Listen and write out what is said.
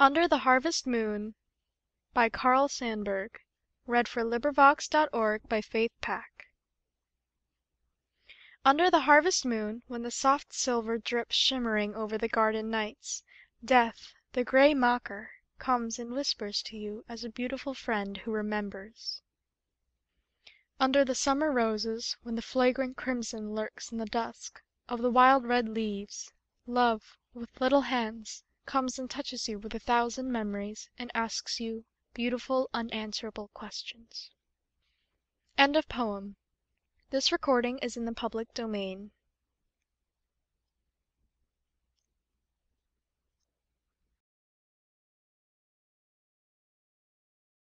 Under the Harvest Moon By Carl Sandburg (1857–1900) UNDER the harvest moon, when the soft silver drips shimmering over the garden nights, Death, the gray mocker, comes and whispers to you as a beautiful friend who remembers. Under the summer roses, when the flagrant crimson lurks in the dusk Of the wild red leaves, Love, with little hands, comes and touches you with a thousand memories, and asks you beautiful unanswerable questions. Emily Dickinson This Poem is in the Public Domain.